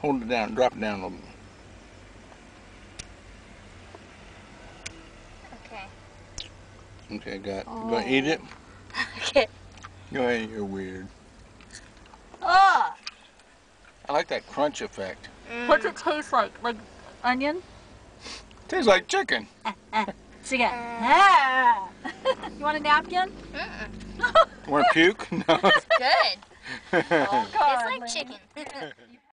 Hold it down. Drop it down a little bit. Okay. Okay, got. You gonna oh. eat it? Okay. Go ahead. You're weird. Ah! I like that crunch effect. What's it taste like? Like onion? Tastes like chicken. So. Uh. you want a napkin? Mm-mm. Want to puke? No. It's Good. Oh, It's like chicken.